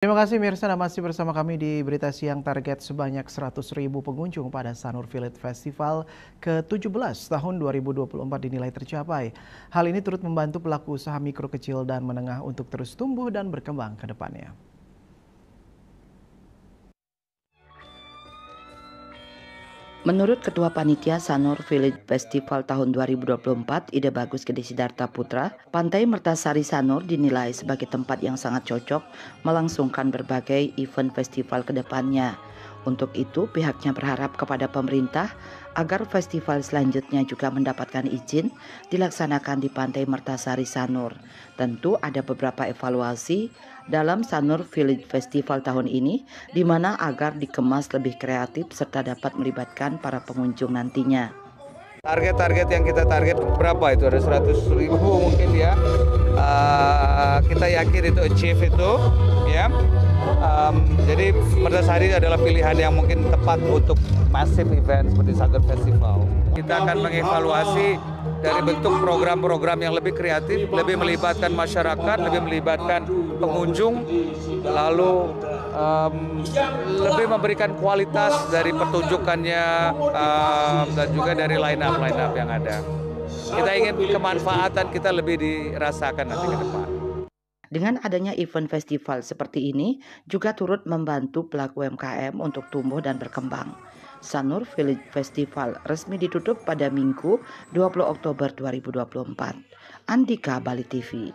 Terima kasih Mirsa, Anda masih bersama kami di Berita Siang target sebanyak 100 ribu pengunjung pada Sanur Village Festival ke-17 tahun 2024 dinilai tercapai. Hal ini turut membantu pelaku usaha mikro kecil dan menengah untuk terus tumbuh dan berkembang ke depannya. Menurut Ketua Panitia Sanur Village Festival tahun 2024, ide bagus Gede Sidarta Putra, Pantai Mertasari Sanur dinilai sebagai tempat yang sangat cocok melangsungkan berbagai event festival ke depannya. Untuk itu, pihaknya berharap kepada pemerintah agar festival selanjutnya juga mendapatkan izin dilaksanakan di Pantai Mertasari Sanur. Tentu ada beberapa evaluasi dalam Sanur Village Festival tahun ini, di mana agar dikemas lebih kreatif serta dapat melibatkan para pengunjung nantinya. Target-target yang kita target berapa itu? Ada 100 ribu mungkin ya. Uh, kita yakin itu achieve itu, ya. Um, jadi Merdasari adalah pilihan yang mungkin tepat untuk massive event seperti Sagar Festival. Kita akan mengevaluasi dari bentuk program-program yang lebih kreatif, lebih melibatkan masyarakat, lebih melibatkan pengunjung, lalu um, lebih memberikan kualitas dari pertunjukannya um, dan juga dari line up line up yang ada. Kita ingin kemanfaatan kita lebih dirasakan nanti ke depan. Dengan adanya event festival seperti ini juga turut membantu pelaku UMKM untuk tumbuh dan berkembang. Sanur Village Festival resmi ditutup pada Minggu 20 Oktober 2024. Andika Bali TV